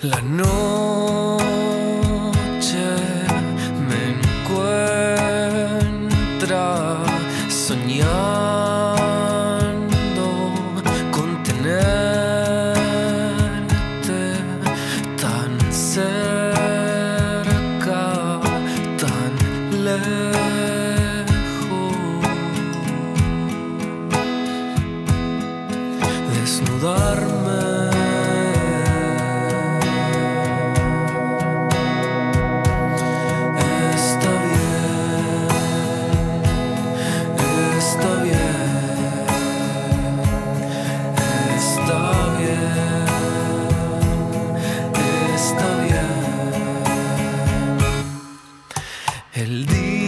La noche me encuentra soñando. desnudarme. Está bien, está bien, está bien, está bien. El día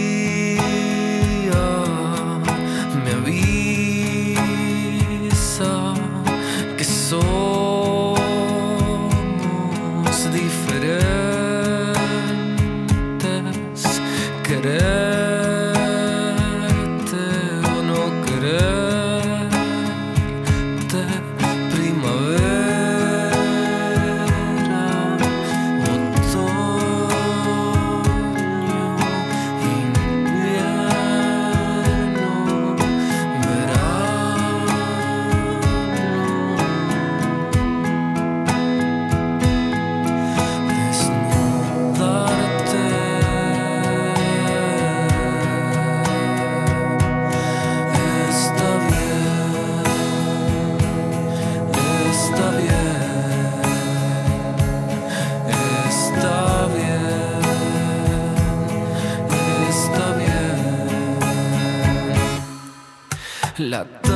La tarde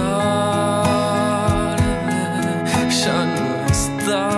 ya no está.